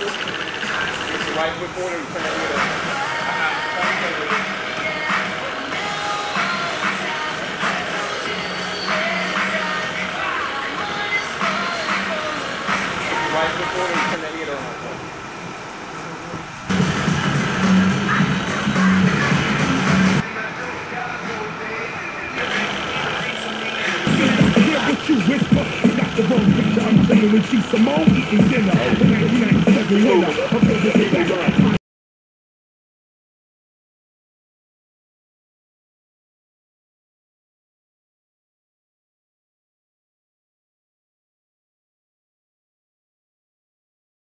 right foot forward and turn it with Right foot forward and turn that heel on myself. you whisper. I got the wrong picture. I'm playing with you, Simone, eating dinner move.